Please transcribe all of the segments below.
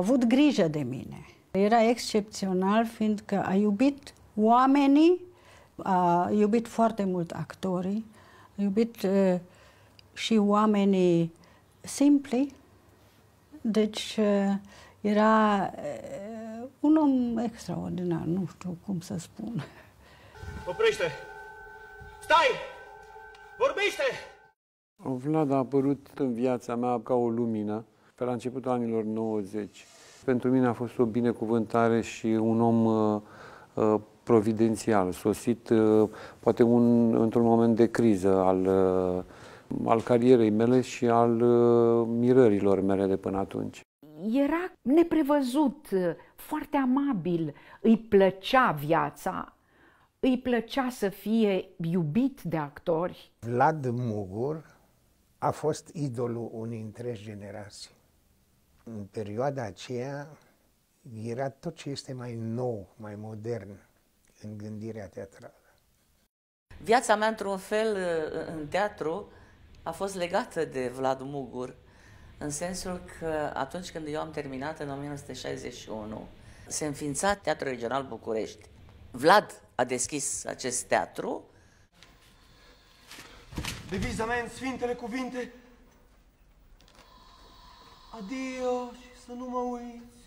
avut grijă de mine. Era excepțional fiindcă a iubit oamenii, a iubit foarte mult actorii, a iubit uh, și oamenii simpli. Deci uh, era uh, un om extraordinar, nu știu cum să spun. Oprește! Stai! Vorbește! Vlad a apărut în viața mea ca o lumină pe la începutul anilor 90. Pentru mine a fost o binecuvântare și un om uh, uh, providențial, sosit uh, poate un, într-un moment de criză al, uh, al carierei mele și al uh, mirărilor mele de până atunci. Era neprevăzut, foarte amabil, îi plăcea viața, îi plăcea să fie iubit de actori. Vlad Mugur a fost idolul unei întregi generații. În perioada aceea era tot ce este mai nou, mai modern în gândirea teatrală. Viața mea, într-un fel, în teatru, a fost legată de Vlad Mugur, în sensul că atunci când eu am terminat, în 1961, se înființa Teatrul Regional București. Vlad a deschis acest teatru. Deviza mea în sfintele cuvinte. Adio și să nu mă uiți.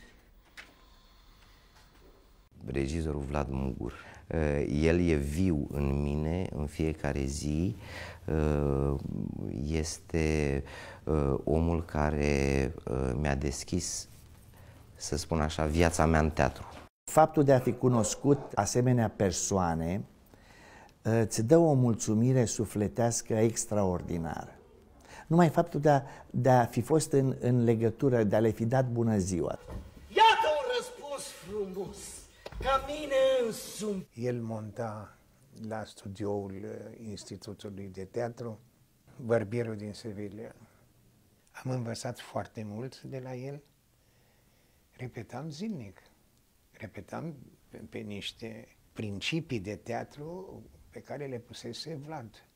regizorul Vlad Mugur. Uh, El e viu în mine în fiecare zi. Uh, Este uh, omul care mi-a deschis, să spun așa, viața mea în teatru. Faptul de a fi cunoscut asemenea persoane îți dă o mulțumire sufletească extraordinară. Numai faptul de a, de a fi fost în, în legătură, de a le fi dat bună ziua. Iată un răspuns frumos, ca mine însumi. El monta la studioul uh, Institutului de Teatru Bărbierul din Sevilla. Am învățat foarte mult de la el. Repetam zilnic. Repetam pe, pe niște principii de teatru pe care le pusese Vlad.